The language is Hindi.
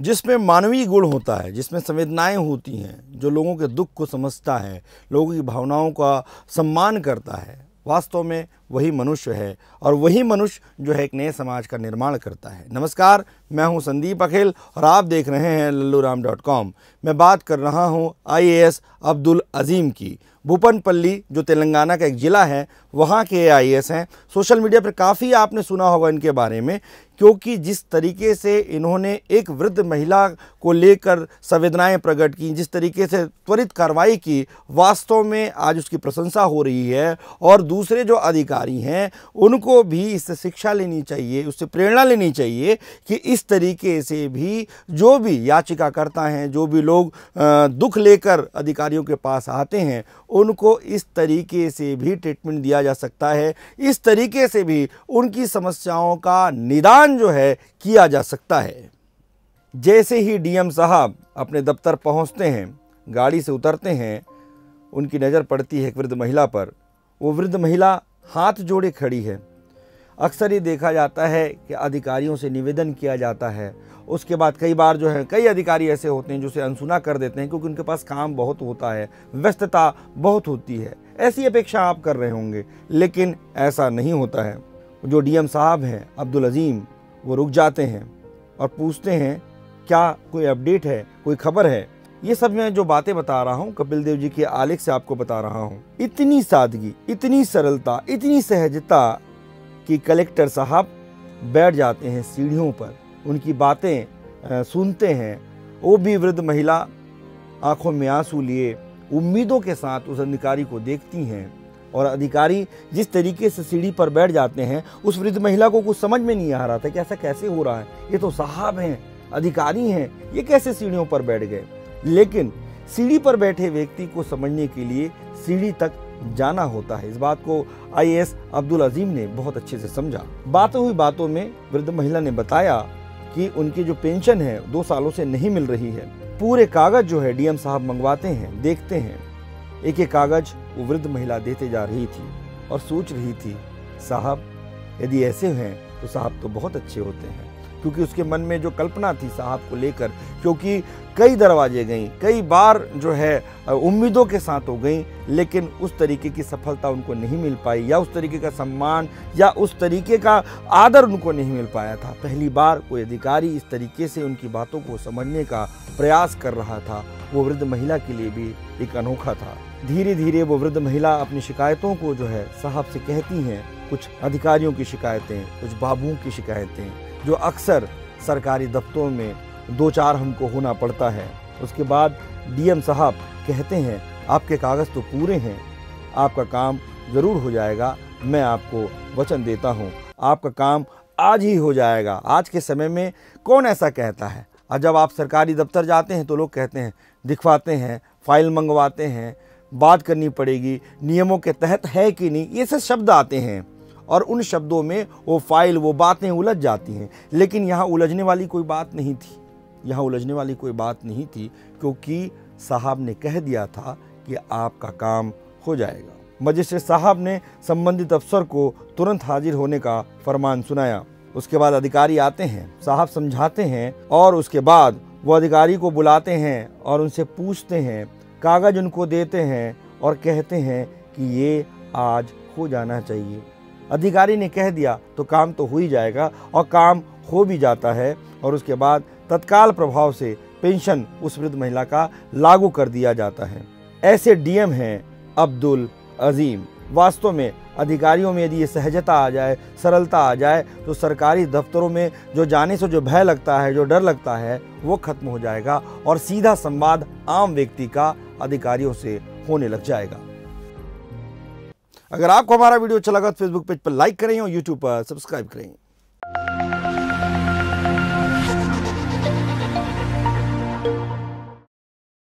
जिसमें मानवीय गुण होता है, जिसमें संवेदनाएँ होती हैं, जो लोगों के दुख को समझता है, लोगों की भावनाओं का सम्मान करता है, वास्तव में वही मनुष्य है और वही मनुष्य जो है एक नए समाज का निर्माण करता है। नमस्कार, मैं हूँ संदीप अखिल और आप देख रहे हैं लल्लू राम डॉट कॉम। मैं बात कर रहा हूँ आईएएस अब्दुल अजीम की। भूपनपल्ली, जो तेलंगाना का एक ज़िला है, वहाँ के आईएएस हैं। सोशल मीडिया पर काफ़ी आपने सुना होगा इनके बारे में क्योंकि जिस तरीके से इन्होंने एक वृद्ध महिला को लेकर संवेदनाएँ प्रकट की, जिस तरीके से त्वरित कार्रवाई की, वास्तव में आज उसकी प्रशंसा हो रही है। और दूसरे जो अधिकारी हैं, उनको भी इससे शिक्षा लेनी चाहिए, उससे प्रेरणा लेनी चाहिए कि इस तरीके से भी जो भी याचिकाकर्ता हैं, जो भी लोग दुख लेकर अधिकारियों के पास आते हैं, उनको इस तरीके से भी ट्रीटमेंट दिया जा सकता है। इस तरीके से भी उनकी समस्याओं का निदान निदान जो है किया जा सकता है। जैसे ही डीएम साहब अपने दफ्तर पहुँचते हैं, गाड़ी से उतरते हैं, उनकी नज़र पड़ती है एक वृद्ध महिला पर। वो वृद्ध महिला हाथ जोड़े खड़ी है। अक्सर ये देखा जाता है कि अधिकारियों से निवेदन किया जाता है। उसके बाद कई बार जो है, कई अधिकारी ऐसे होते हैं जो उसे अनसुना कर देते हैं क्योंकि उनके पास काम बहुत होता है, व्यस्तता बहुत होती है। ऐसी अपेक्षा आप कर रहे होंगे, लेकिन ऐसा नहीं होता है। जो डीएम साहब हैं, अब्दुल अजीम वो रुक जाते हैं और पूछते हैं, क्या कोई अपडेट है? कोई खबर है? ये सब मैं जो बातें बता रहा हूँ, कपिल देव जी के आलेख से आपको बता रहा हूँ। इतनी सादगी, इतनी सरलता, इतनी सहजता कि कलेक्टर साहब बैठ जाते हैं सीढ़ियों पर। उनकी बातें सुनते हैं। वो भी वृद्ध महिला आँखों में आँसू लिए, उम्मीदों के साथ उस अधिकारी को देखती हैं। और अधिकारी जिस तरीके से सीढ़ी पर बैठ जाते हैं, उस वृद्ध महिला को कुछ समझ में नहीं आ रहा था कि ऐसा कैसे हो रहा है। ये तो साहब हैं, अधिकारी हैं, ये कैसे सीढ़ियों पर बैठ गए? लेकिन सीढ़ी पर बैठे व्यक्ति को समझने के लिए सीढ़ी तक जाना होता है। इस बात को आईएएस अब्दुल अजीम ने बहुत अच्छे से समझा। बातों हुई बातों में वृद्ध महिला ने बताया कि उनकी जो पेंशन है, दो सालों से नहीं मिल रही है। पूरे कागज़ जो है डीएम साहब मंगवाते हैं, देखते हैं। एक एक कागज़ वो वृद्ध महिला देते जा रही थी और सोच रही थी, साहब, यदि ऐसे हैं तो साहब तो बहुत अच्छे होते हैं। क्योंकि उसके मन में जो कल्पना थी साहब को लेकर, क्योंकि कई दरवाजे गई, कई बार जो है, उम्मीदों के साथ हो गई, लेकिन उस तरीके की सफलता उनको नहीं मिल पाई, या उस तरीके का सम्मान, या उस तरीके का आदर उनको नहीं मिल पाया था। पहली बार कोई अधिकारी इस तरीके से उनकी बातों को समझने का प्रयास कर रहा था, वो वृद्ध महिला के लिए भी एक अनोखा था। धीरे धीरे वो वृद्ध महिला अपनी शिकायतों को जो है साहब से कहती हैं, कुछ अधिकारियों की शिकायतें, कुछ बाबुओं की शिकायतें, जो अक्सर सरकारी दफ्तरों में दो चार हमको होना पड़ता है। उसके बाद डीएम साहब कहते हैं, आपके कागज़ तो पूरे हैं, आपका काम ज़रूर हो जाएगा, मैं आपको वचन देता हूँ, आपका काम आज ही हो जाएगा, आज के समय में कौन ऐसा कहता है? और जब आप सरकारी दफ्तर जाते हैं तो लोग कहते हैं, दिखवाते हैं, फ़ाइल मंगवाते हैं बात करनी पड़ेगी, नियमों के तहत है कि नहीं, ये सब शब्द आते हैं। और उन शब्दों में वो फ़ाइल वो बातें उलझ जाती हैं। लेकिन यहाँ उलझने वाली कोई बात नहीं थी। यहाँ उलझने वाली कोई बात नहीं थी, क्योंकि साहब ने कह दिया था कि आपका काम हो जाएगा। मजिस्ट्रेट साहब ने संबंधित अफसर को तुरंत हाजिर होने का फरमान सुनाया। उसके बाद अधिकारी आते हैं, साहब समझाते हैं और उसके बाद वो अधिकारी को बुलाते हैं और उनसे पूछते हैं कागज़ उनको देते हैं और कहते हैं कि ये आज हो जाना चाहिए। अधिकारी ने कह दिया तो काम तो हो ही जाएगा और काम हो भी जाता है। और उसके बाद तत्काल प्रभाव से पेंशन उस वृद्ध महिला का लागू कर दिया जाता है। ऐसे डीएम हैं अब्दुल अजीम। वास्तव में अधिकारियों में यदि ये सहजता आ जाए, सरलता आ जाए तो सरकारी दफ्तरों में जो जाने से जो भय लगता है, जो डर लगता है, वो खत्म हो जाएगा और सीधा संवाद आम व्यक्ति का अधिकारियों से होने लग जाएगा। अगर आपको हमारा वीडियो अच्छा लगा तो फेसबुक पेज पर लाइक करें और यूट्यूब पर सब्सक्राइब करें।